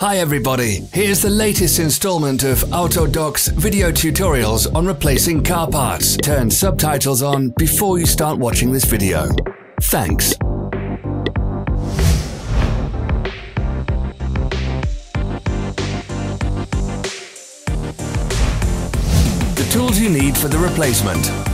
Hi everybody, here's the latest installment of Autodoc's video tutorials on replacing car parts. Turn subtitles on before you start watching this video. Thanks. The tools you need for the replacement.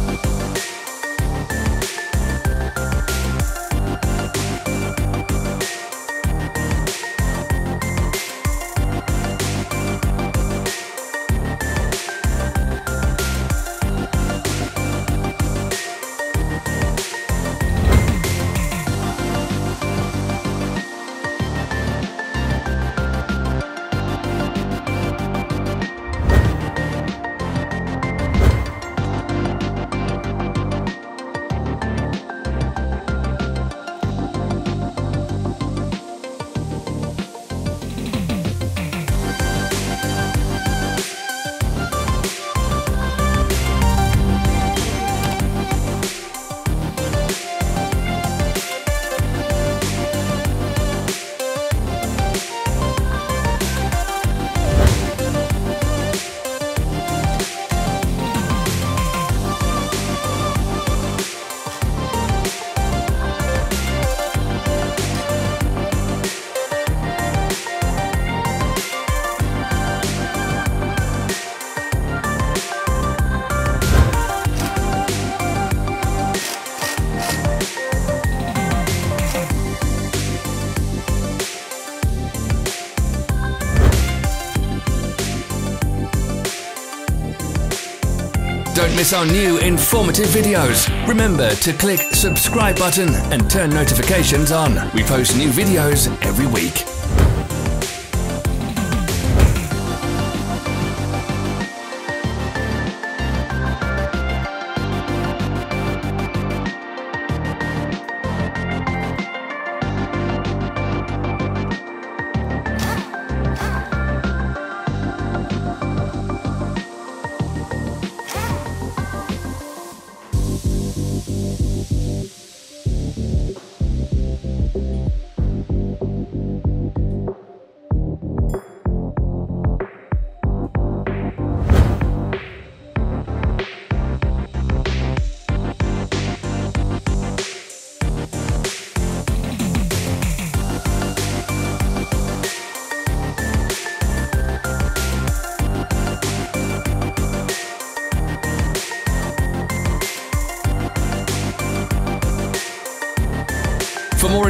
Don't miss our new informative videos. Remember to click subscribe button and turn notifications on. We post new videos every week.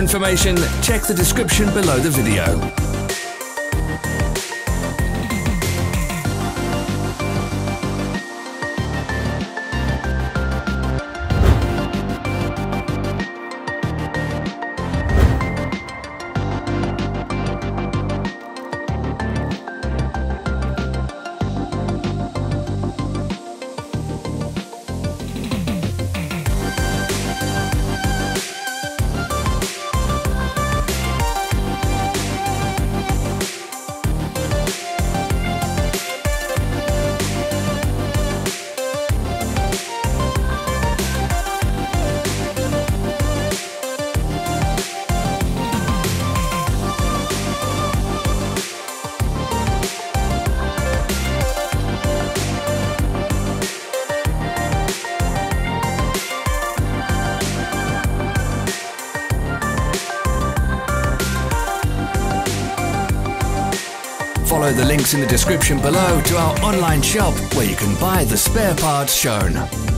Information, check the description below the video. Follow the links in the description below to our online shop where you can buy the spare parts shown.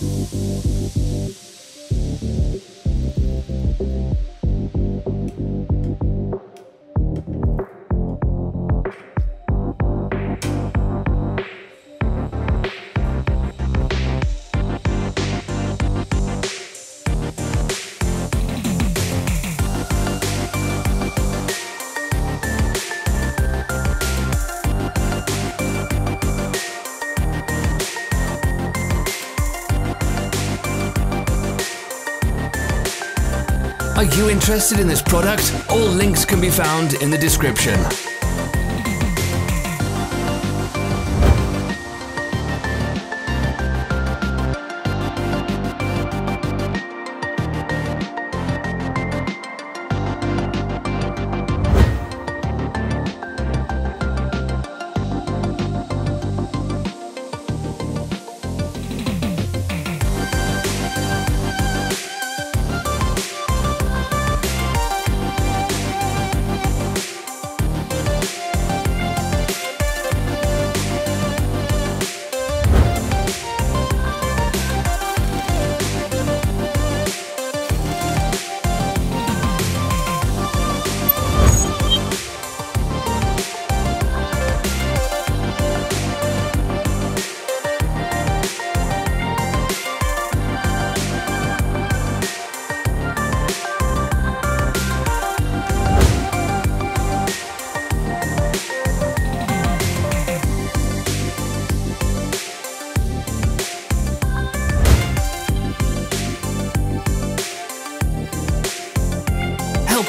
Thank you. Are you interested in this product? All links can be found in the description.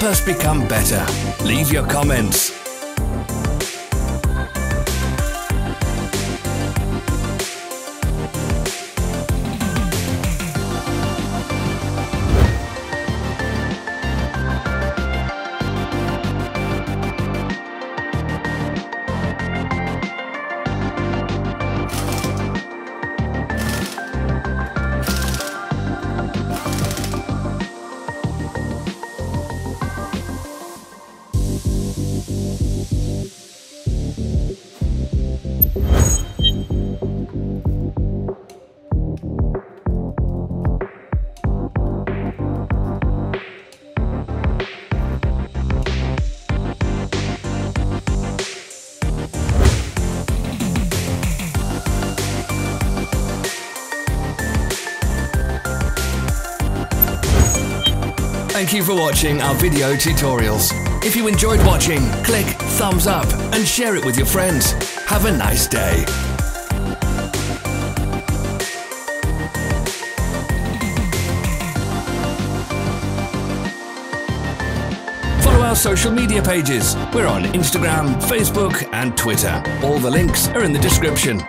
Help us become better. Leave your comments. Thank you for watching our video tutorials. If you enjoyed watching, click thumbs up and share it with your friends. Have a nice day. Follow our social media pages. We're on Instagram, Facebook, and Twitter. All the links are in the description.